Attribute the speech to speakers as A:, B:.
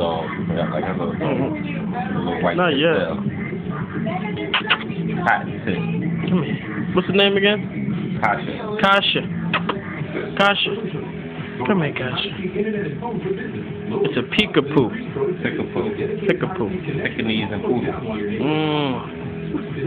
A: dog. Yeah, like a little, little white
B: Not yet.
A: tail. Hot tip.
B: Come here. What's the name again?
A: Casha.
B: Casha. Casha. Come here, Casha. It's a peekapoo.
A: Pickapoo.
B: Peekapoo.
A: Pekingese and poodle.
B: Mm.